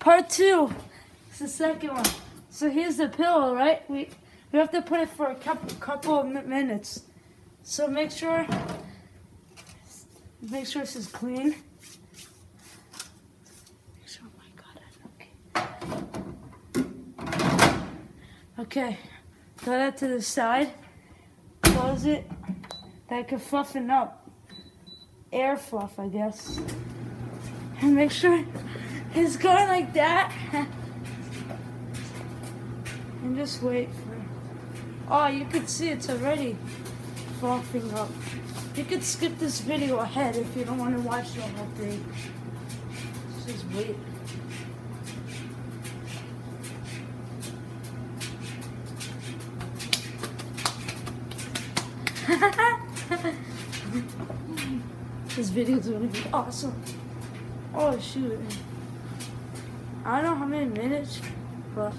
part two. It's the second one. So here's the pillow, right? We we have to put it for a couple couple of minutes. So make sure make sure this is clean. Sure, oh my god, okay. Okay, throw that to the side. Close it. That could fluffen up. Air fluff, I guess. And make sure it's going like that. and just wait for Oh, you can see it's already fluffing up. You could skip this video ahead if you don't want to watch the whole thing. Just wait. this video's gonna be awesome. Oh shoot. I don't know how many minutes, but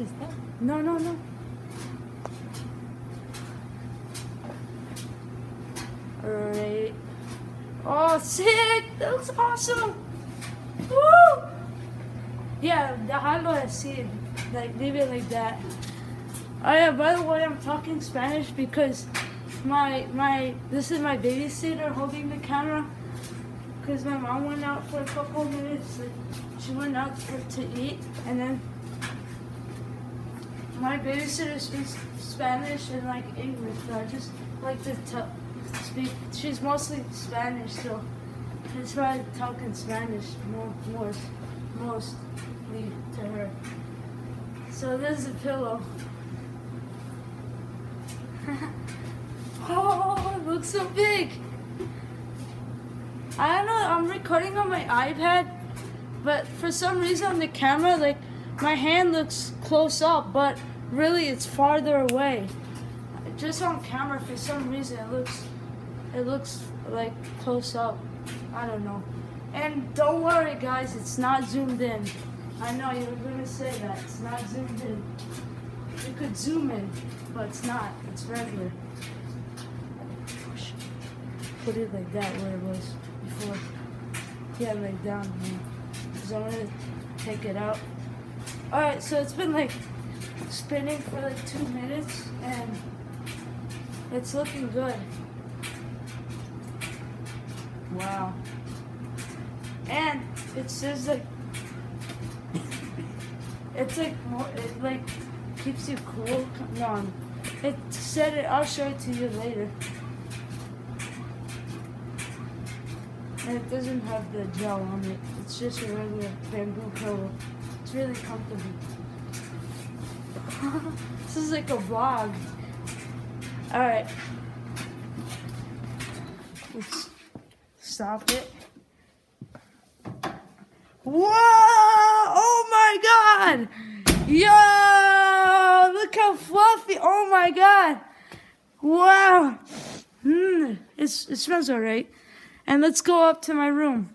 is no, no, no. Alright. Oh, sick! That looks awesome! Woo! Yeah, the highlight scene. Like, leave it like that. Oh yeah, by the way, I'm talking Spanish because my, my, this is my babysitter holding the camera. Because my mom went out for a couple minutes. She went out for, to eat, and then my babysitter speaks Spanish and like English, but I just like to t- speak. She's mostly Spanish, so that's why I talk in Spanish more, more, mostly to her. So this is a pillow. oh, it looks so big. I don't know. I'm recording on my iPad, but for some reason on the camera, like my hand looks close up, but really it's farther away. Just on camera, for some reason, it looks it looks like close up. I don't know. And don't worry, guys, it's not zoomed in. I know you were gonna say that it's not zoomed in. You could zoom in, but it's not. It's regular. Put it like that where it was before. Yeah, like down here. Cause I'm gonna take it out. Alright, so it's been like spinning for like two minutes and it's looking good. Wow. And it says like it's like more it like keeps you cool. No, it said it. I'll show it to you later. And it doesn't have the gel on it. It's just a regular bamboo pillow. It's really comfortable. this is like a vlog. Alright. Let's stop it. Whoa! Oh my god! Yo! Look how fluffy! Oh my god! Wow! Mm, it smells alright. And let's go up to my room.